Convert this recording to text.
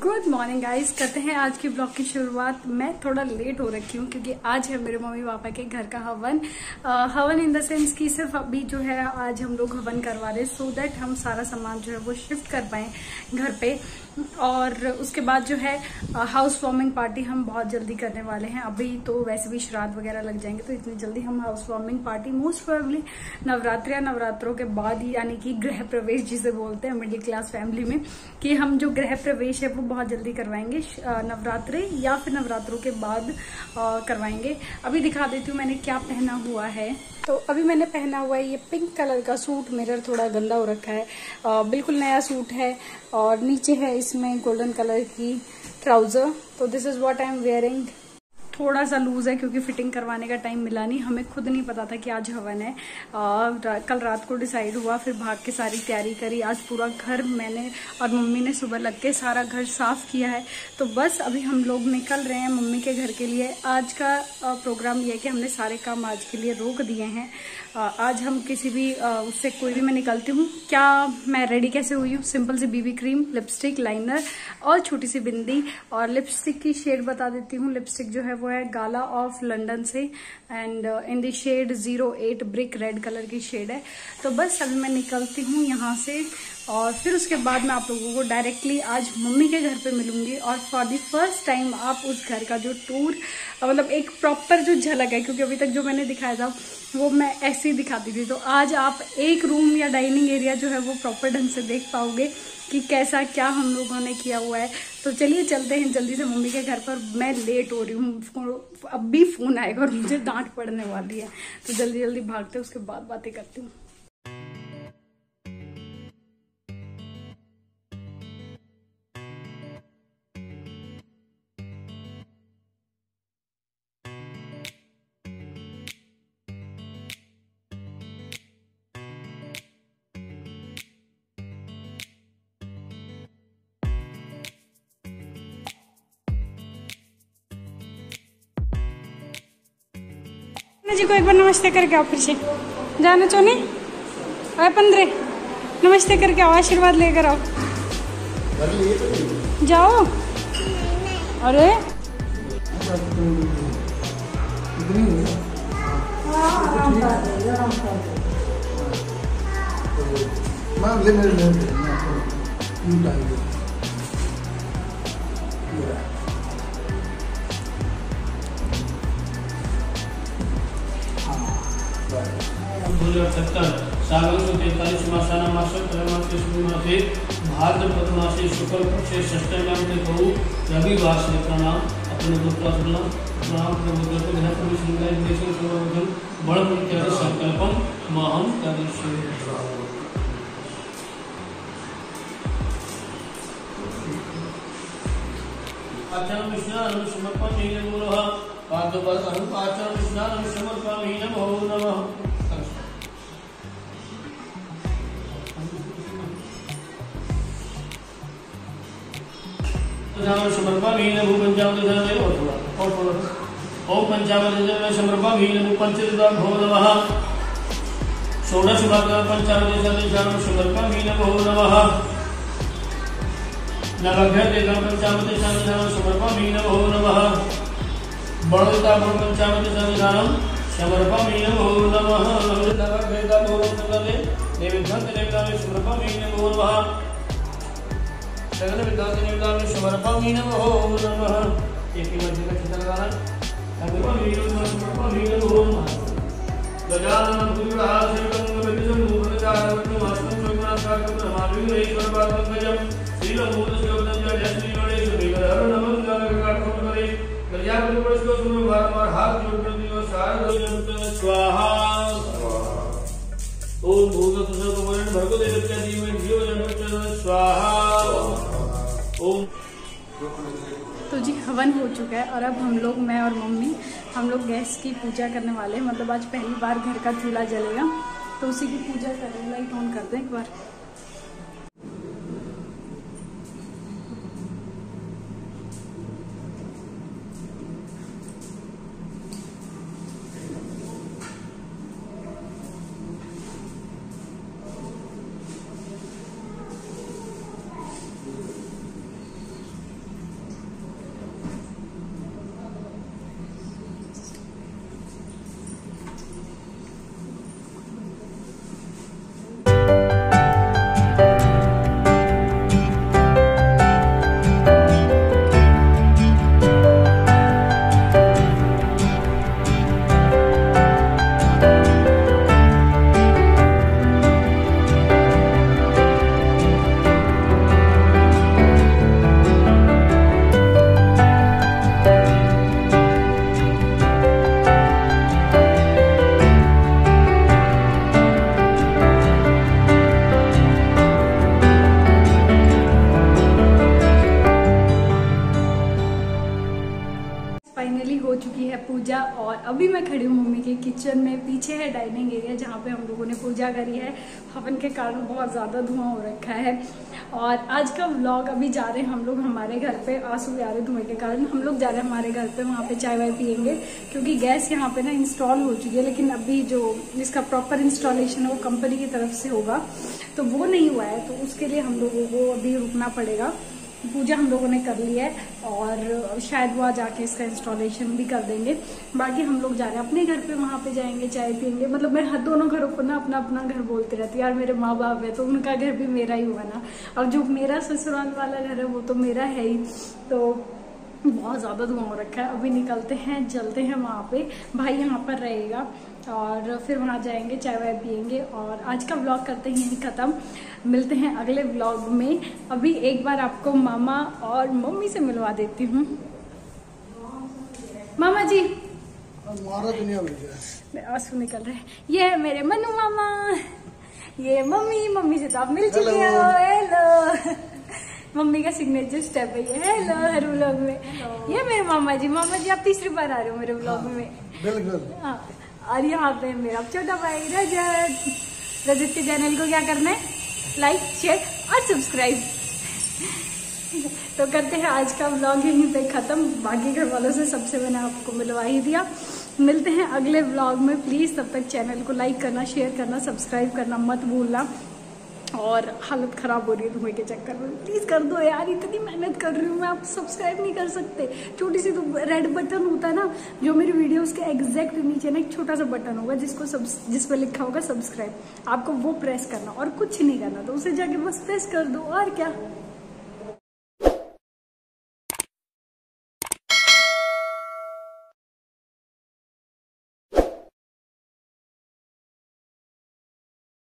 Good morning guys करते हैं आज की ब्लॉग की शुरुआत। मैं थोड़ा लेट हो रखी हूँ क्योंकि आज है मेरे मम्मी पापा के घर का हवन। आ, हवन इन द सेंस कि सिर्फ़ अभी जो है आज हम लोग हवन करवा रहे हैं सो so दैट हम सारा सामान जो है वो शिफ्ट कर पाए घर पे। और उसके बाद जो है हाउस वार्मिंग पार्टी हम बहुत जल्दी करने वाले हैं। अभी तो वैसे भी श्राद्ध वगैरह लग जाएँगे तो इतनी जल्दी हम house warming party most probably Navratri या नवरात्रों के बाद ही, यानी कि गृह प्रवेश जिसे बोलते हैं मिडिल क्लास फैमिली में, कि हम जो गृह प्रवेश है वो बहुत जल्दी करवाएँगे नवरात्रि या फिर नवरात्रों के बाद करवाएँगे। अभी दिखा देती हूँ मैंने क्या पहना हुआ है। तो अभी मैंने पहना हुआ है ये पिंक कलर का सूट मिरर थोड़ा गंदा हो रखा है। बिल्कुल नया सूट है और नीचे है इसमें गोल्डन कलर की ट्राउज़र तो this is what I am wearing थोड़ा सा लूज है क्योंकि फिटिंग करवाने का टाइम मिला नहीं। हमें खुद नहीं पता था कि आज हवन है। आ, कल रात को डिसाइड हुआ फिर भाग के सारी तैयारी करी। आज पूरा घर मैंने और मम्मी ने सुबह लग के सारा घर साफ़ किया है। तो बस अभी हम लोग निकल रहे हैं मम्मी के घर के लिए। आज का प्रोग्राम यह है कि हमने सारे काम आज के लिए रोक दिए हैं। आज हम किसी भी उससे कोई भी मैं निकलती हूँ। क्या मैं रेडी कैसे हुई हूँ? सिंपल सी बीबी क्रीम लिपस्टिक लाइनर और छोटी सी बिंदी और लिपस्टिक की शेड बता देती हूँ। लिपस्टिक जो है वो है गाला ऑफ़ लंदन से and in the shade zero eight brick red colour की शेड है। तो बस अभी मैं निकलती हूँ यहाँ से, और फिर उसके बाद मैं आप लोगों को डायरेक्टली आज मम्मी के घर पे मिलूँगी, और फॉर दी फ़र्स्ट टाइम आप उस घर का जो टूर मतलब एक प्रॉपर जो झलक है, क्योंकि अभी तक जो मैंने दिखाया था, वो मैं ऐसे ही दिखाती थी। तो आज आप एक रूम या डाइनिंग एरिया जो है वो प्रॉपर ढंग से देख पाओगे। कि कैसा क्या हम लोगों ने किया हुआ है। तो चलिए चलते हैं जल्दी से मम्मी के घर पर। मैं लेट हो रही हूँ। अब भी फ़ोन आएगा और मुझे डांट पड़ने वाली है। तो जल्दी जल्दी भागते उसके बाद बातें करती हूँ। जी को एक बार नमस्ते करके आओ फिर से। जाना चोनी? अरे पंद्रे नमस्ते करके आओ, आशीर्वाद लेकर आओ। जाओ। अरे। ले मेरे सत्तर सागरसु तैतालीस मासाना मास त्रयमासे शुभमासे भाद्रपद मासे शुक्ल पक्षे षष्ठ्याम ते बहु रविवार से प्रणाम अपने दुर्गा सुना प्रणाम प्रभु दुर्गा ग्रह प्रभु श्रृंगार देशो सर्वोदम बड़ प्रत्यादि संकल्पम महम करिष्ये आचरण विष्णु समर्पण नमः पादपर अहं आचरण विष्णु समर्पयामि नमो नमः समर्पमीन भू पंचामृत और थोड़ा और थोड़ा। ओम पंचामृत समर्पमीन भू पंचदुदा भो नमः षोडश भाग पंचामृत समर्पमीन भो देवं पंचामृत संविधानं समर्पमीन भो नमः बड़ोता भो पंचामृत संविधानं समर्पमीन भो नमः देवं नैवेद्यं नैवेद्यं समर्पमीन भो नमः समर्पमी नमो नमः एक ही मध्य का चित्र लगाना समर्पमी नमः गजानन विद्युतं मूर्तिचारवत्तं हस्तं चोगुणाकारकं नमामि ईश्वर पादपङ्कजं श्रीलमूर्तिशिवतं जय श्री गणेश विग्रह नमः। गाठों करे प्रजापति पुरुषको सुनो बारंबार हाथ जोड़कर दियो शारद स्वाहा ओम भूत सर्ववर्ण भर्गो देवत्या धीमहि धियो जन्म स्वाहा। तो जी, हवन हो चुका है और अब हम लोग, मैं और मम्मी, हम लोग गैस की पूजा करने वाले हैं। मतलब आज पहली बार घर का चूल्हा जलेगा तो उसी की पूजा करें लाइट ऑन कर दें एक बार। किचन में पीछे है डाइनिंग एरिया जहाँ पे हम लोगों ने पूजा करी है। हवन के कारण बहुत ज़्यादा धुआँ हो रखा है। और आज का व्लॉग अभी जा रहे हैं हम लोग हमारे घर पे, आँसू आ रहे धुएँ के कारण। हम लोग जा रहे हैं हमारे घर पे, वहाँ पे चाय वाय पियेंगे, क्योंकि गैस यहाँ पे ना इंस्टॉल हो चुकी है, लेकिन अभी जो जिसका प्रॉपर इंस्टॉलेशन है वो कंपनी की तरफ़ से होगा। तो वो नहीं हुआ है तो उसके लिए हम लोगों को अभी रुकना पड़ेगा। पूजा हम लोगों ने कर ली है और शायद वह जाके इसका इंस्टॉलेशन भी कर देंगे। बाकी हम लोग जा रहे हैं। अपने घर पे वहाँ पे जाएँगे, चाय पियेंगे। मतलब मैं हर दोनों घरों को ना अपना अपना घर बोलती रहती यार, मेरे माँ बाप है तो उनका घर भी मेरा ही हुआ ना। और जो मेरा ससुराल वाला घर है, वो तो मेरा है ही। तो बहुत ज़्यादा धुआँ हो रखा है। अभी निकलते हैं चलते हैं वहाँ पे। भाई यहाँ पर रहेगा और फिर वहाँ जाएँगे चाय वाय पियेंगे और आज का ब्लॉग करते हैं यहीं ख़त्म। मिलते हैं अगले ब्लॉग में। अभी एक बार आपको मामा और मम्मी से मिलवा देती हूँ। मामा जी। दुनिया आँसू निकल रहे ये है मेरे मनु मामा। ये मम्मी मम्मी से तो आप मिल चुके. हो। हेलो मम्मी का सिग्नेचर स्टेप है ये। हेलो हर व्लॉग में। ये मेरे मामा जी मामा जी आप तीसरी बार आ रहे हो मेरे ब्लॉग में। बिल्कुल। हाँ, और यहाँ पे मेरा छोटा भाई रजत। रजत के चैनल को क्या करना है? लाइक शेयर और सब्सक्राइब तो करते हैं आज का व्लॉग यहीं पे खत्म। बाकी घर वालों से सबसे मैंने आपको मिलवा ही दिया। मिलते हैं अगले व्लॉग में। प्लीज़ तब तक चैनल को लाइक करना शेयर करना सब्सक्राइब करना मत भूलना। और हालत खराब हो रही है धुएँ के चक्कर में। प्लीज़ कर दो यार, इतनी मेहनत कर रही हूँ मैं, आप सब्सक्राइब नहीं कर सकते। छोटी सी तो रेड बटन होता है ना, जो मेरी वीडियोस के एग्जैक्ट नीचे ना एक छोटा सा बटन होगा, जिसको सब जिस पर लिखा होगा सब्सक्राइब आपको वो प्रेस करना और कुछ नहीं करना तो उसे जाके बस प्रेस कर दो, और क्या?